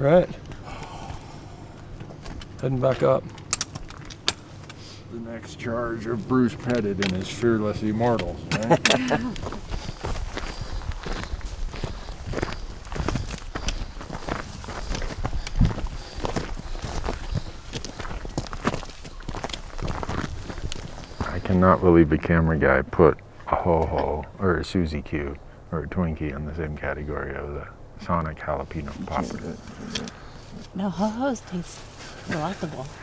All right. Heading back up. The next charge of Bruce Pettet and his Fearless Immortals, right? I cannot believe the camera guy put a ho-ho or a Suzy Q or a Twinkie in the same category of the Sonic Jalapeno Popper. No, ho-hos taste delectable.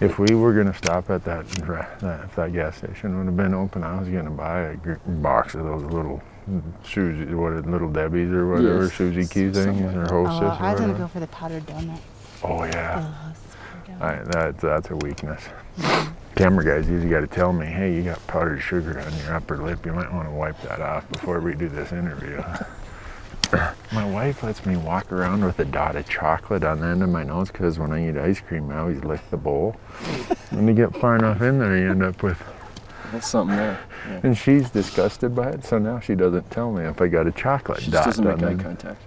If we were gonna stop at that, that if that gas station would have been open, I was gonna buy a box of those little mm, Suzy, what little Debbie's or whatever Yes. Q Something things or Oh, Hostess I was gonna go for the powdered donuts. Oh yeah, Oh, this is powdered I, that that's a weakness. Mm-hmm. Camera guys usually got to tell me, hey, you got powdered sugar on your upper lip. You might want to wipe that off before we do this interview. my wife lets me walk around with a dot of chocolate on the end of my nose because when I eat ice cream, I always lick the bowl. when you get far enough in there, you end up with. That's something there. Yeah. And she's disgusted by it, so now she doesn't tell me if I got a chocolate She dot just doesn't make eye contact.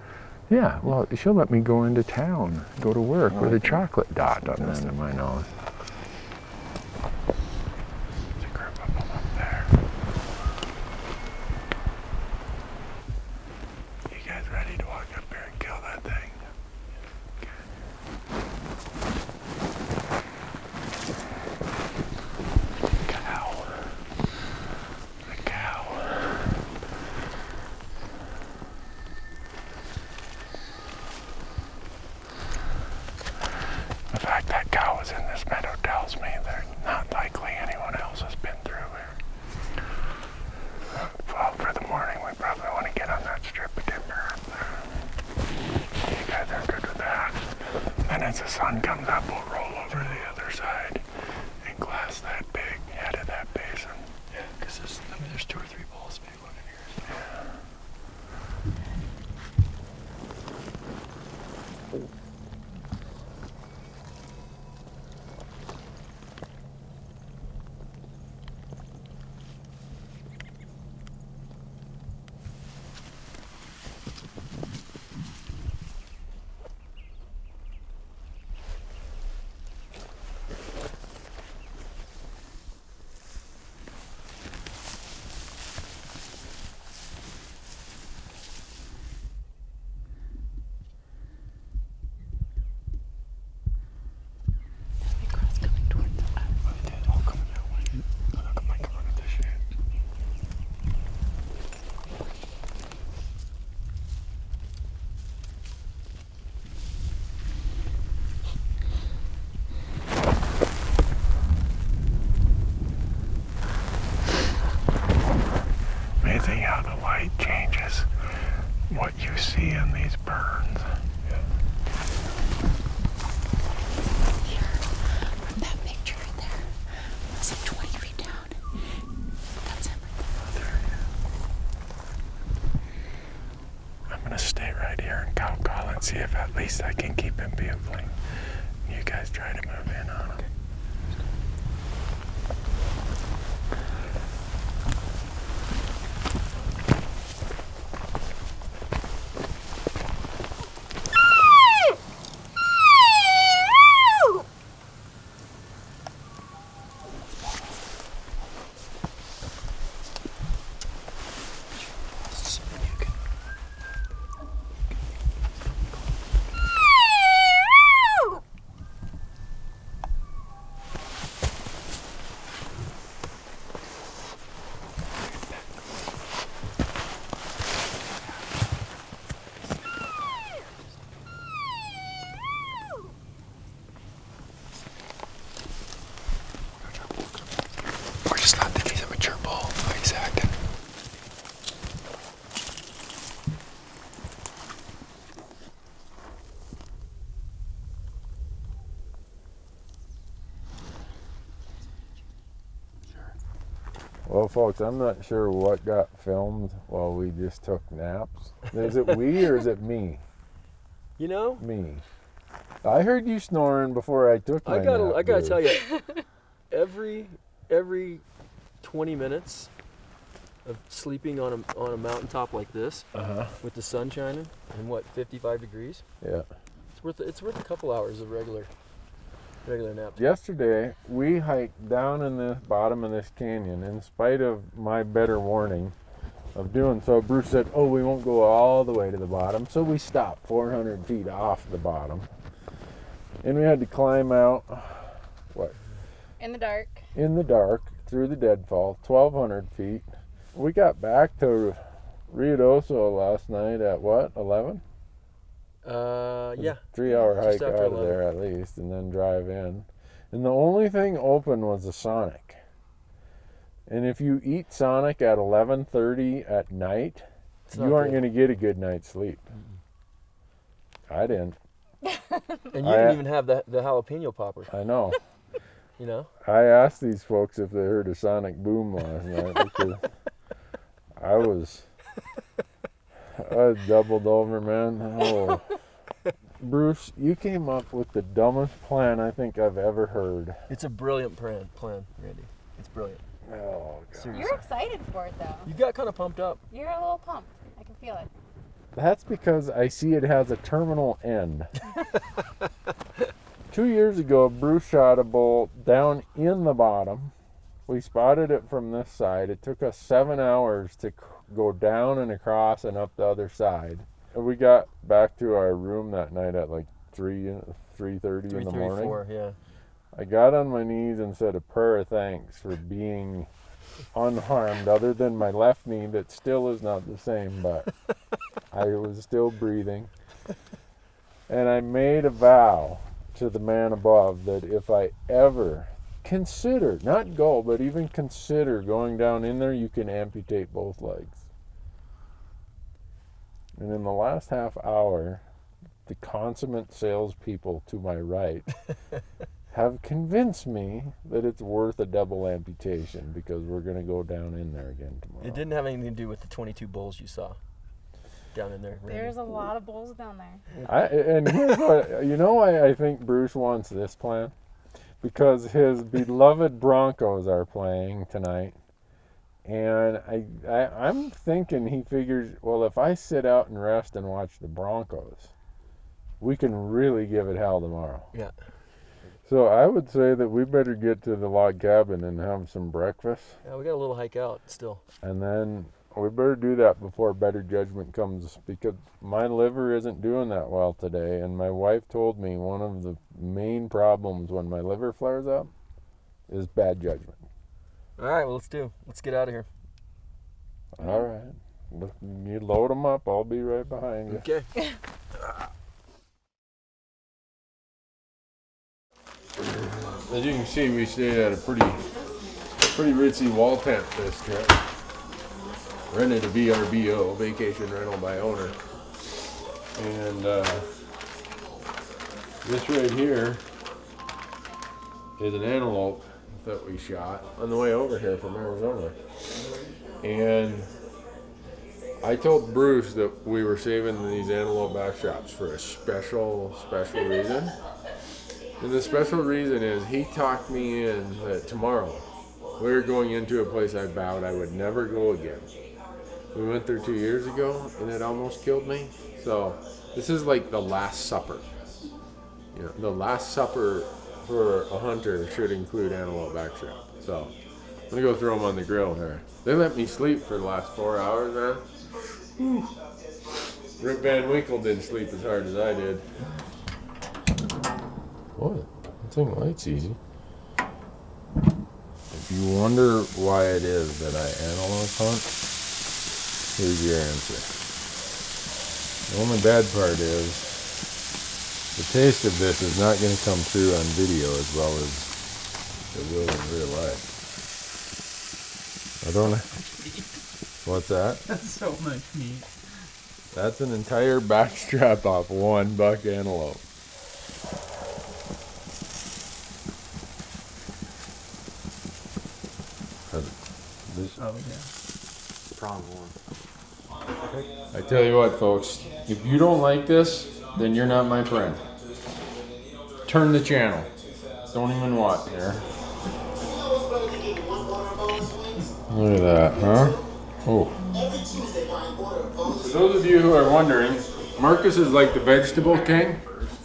Yeah, well, she'll let me go into town, go to work Oh, with a chocolate dot on the end of my nose. There's a group of them up there. You guys ready to walk up here and kill that thing? Cow. A cow. The fact that cow is in this meadow tells me they're not likely anyone else has been through here. Well, for the morning, we probably want to get on that strip of timber up there. You guys are good with that. And as the sun comes up, roll over to the other side and glass that big head of that basin. Yeah, because there's, I mean, there's two or three balls big one in here. so- Big cross coming towards us. Oh, they did. All coming that way. Look at my car at this shit. Amazing how the light changes what you see in these burns. Here, from that picture right there. It 20 feet down? That's him right there. I'm gonna stay right here and cow call and see if at least I can keep him bugling. You guys try to move in on him. So you can. Or just not think he's a mature bull. Like he's acting. Well, folks, I'm not sure what got filmed while we just took naps. Is it we or is it me? You know, Me. I heard you snoring before I took my I gotta, nap, I gotta dude. tell you, every every 20 minutes of sleeping on a on a mountaintop like this Uh-huh. with the sun shining and what 55 degrees, Yeah. It's worth it's worth a couple hours of regular regular nap. Yesterday, we hiked down in the bottom of this canyon in spite of my better warning of doing so. Bruce said, Oh, we won't go all the way to the bottom. So we stopped 400 feet off the bottom. And we had to climb out, what, In the dark. in the dark through the deadfall, 1,200 feet. We got back to Ruidoso last night at what, 11? Uh, yeah. three hour Just hike out of 11. there at least and then drive in and the only thing open was the sonic and if you eat sonic at 11.30 at night It's you aren't going to get a good night's sleep i didn't And you I- didn't even have the the jalapeno popper. i know You know. i asked these folks if they heard a sonic boom last night because i was i doubled over man oh bruce you came up with the dumbest plan i think i've ever heard It's a brilliant plan, plan, Randy. It's brilliant. oh God. Seriously. You're excited for it though. You got kind of pumped up. You're a little pumped. I can feel it. That's because I see it has a terminal end. Two years ago, Bruce shot a bull down in the bottom. We spotted it from this side. It took us seven hours to c- go down and across and up the other side. And we got back to our room that night at like three, three thirty in the morning. four. Yeah. I got on my knees and said a prayer of thanks for being unharmed, other than my left knee that still is not the same, but I was still breathing. And I made a vow to the man above that if I ever consider, not go, but even consider going down in there, you can amputate both legs. And in the last half hour, the consummate salespeople to my right have convinced me that it's worth a double amputation because we're going to go down in there again tomorrow. It didn't have anything to do with the 22 bulls you saw down in there. Randy. There's a lot of bulls down there. I, and here's what you know why I think Bruce wants this plan because his beloved Broncos are playing tonight, and I, I I'm thinking he figures well if I sit out and rest and watch the Broncos, we can really give it hell tomorrow. Yeah. So I would say that we better get to the log cabin and have some breakfast. Yeah, we got a little hike out still. And then we better do that before better judgment comes because my liver isn't doing that well today. And my wife told me one of the main problems when my liver flares up is bad judgment. All right, well let's do. Let's get out of here. All right. You load them up. I'll be right behind you. Okay. As you can see, we stayed at a pretty, pretty ritzy wall tent this trip. Rented a VRBO, vacation rental by owner. And uh, this right here is an antelope that we shot on the way over here from Arizona. And I told Bruce that we were saving these antelope backstraps for a special, special reason. And the special reason is he talked me in that tomorrow we were going into a place I vowed I would never go again. We went there two years ago and it almost killed me. So this is like the last supper. You know, the last supper for a hunter should include antelope backstrap. So I'm gonna go throw them on the grill here. They let me sleep for the last four hours, man. Whew. Rip Van Winkle didn't sleep as hard as I did. What? That thing lights easy. If you wonder why it is that I antelope hunt, here's your answer. The only bad part is the taste of this is not going to come through on video as well as it will in real life. I don't know. What's that? That's so much meat. That's an entire backstrap off one buck antelope. This, Oh yeah. Prong one. I tell you what, folks, if you don't like this, then you're not my friend. Turn the channel. Don't even watch there. Look at that, huh? Oh. For those of you who are wondering, Marcus is like the vegetable king.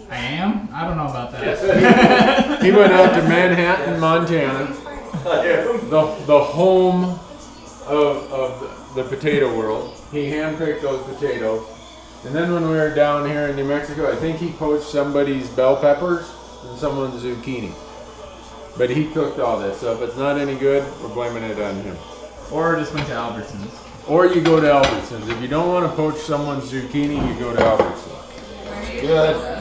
I am? I don't know about that. He went out to Manhattan, Montana, the, the home of, of the potato world. He handpicked those potatoes. And then when we were down here in New Mexico, I think he poached somebody's bell peppers and someone's zucchini. But he cooked all this, so if it's not any good, we're blaming it on him. or just went to Albertsons. Or you go to Albertsons. If you don't want to poach someone's zucchini, you go to Albertsons. Good.